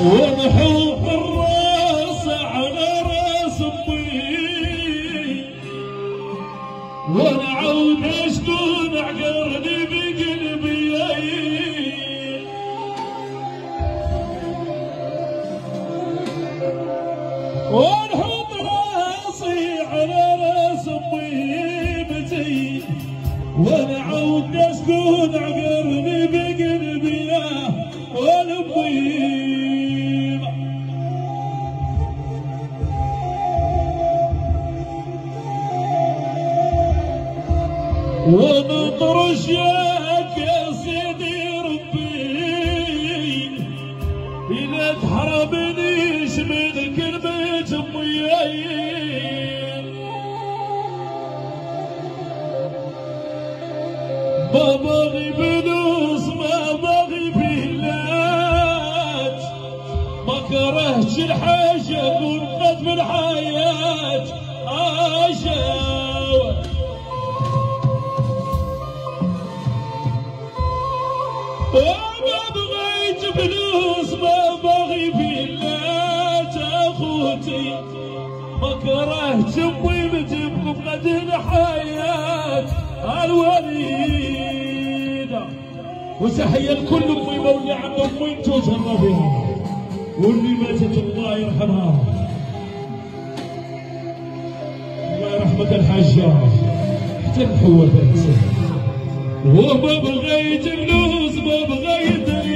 ونحط الراس على راس أمي. وأنا عود اشكون عقرني بقلبي. ونحط راسي على راس أمي بتي وأنا عود اشكون عقرني بقلبي والامي ونطرش ياك يا سيدي ربي إذا تحرمنيش من كلمة أمي. ما باغي فلوس ما باغي بلاد. ما كرهتش الحاجة كنت في الحياة وما بغيت فلوس ما بغي بلات اخوتي ما امي الوليدة وتحية لكل امي مولي عم امي انتو جربيها واللي ماتت الله يرحمها الله يرحمك الحاجة حتى نحول وما بغيت فلوس ما بغيت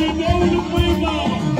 we Lord,